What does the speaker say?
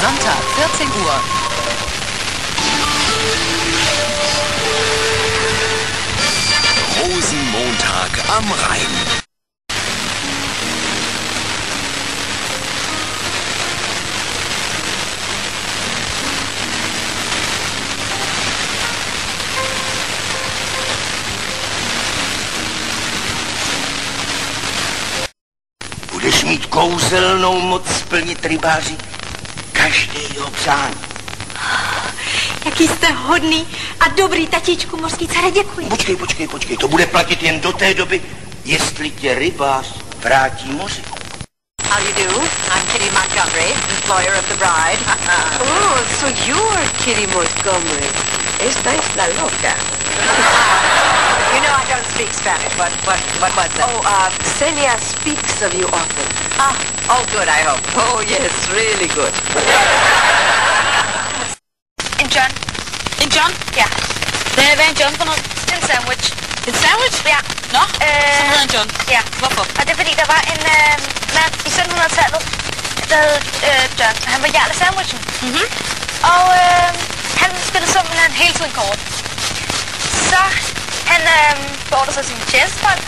Sonntag, 14 Uhr. Rosenmontag am Rhein. Budeš mít kouzelnou moc splnit rybáři každý jeho přání. Jaký jste hodný a dobrý tatíčku mořský care, děkuji. Počkej, počkej, počkej, to bude platit jen do té doby, jestli tě rybář vrátí moři. How do you do? I'm Kitty Montgomery, employer of the bride. Oh, so you're Kitty Montgomery. Esta es la loca. you know I don't speak Spanish. What, what, what was it? Oh, uh, Celia speaks of you often. Ah, oh, good, I hope. Oh, yes, really good. En John. En John? Ja. Hvad, hvad er en John for noget? En sandwich. En sandwich? Ja. Nå, øh, så hedder en John. Ja. Hvorfor? Og det er fordi, der var en øh, mand i 1700-tallet, der hed øh, John. Han var Jarl af Sandwichen. Mm-hmm. Og øh, han spillede simpelthen hele tiden kort. Så han øh, beordrede sig sin tjenestemand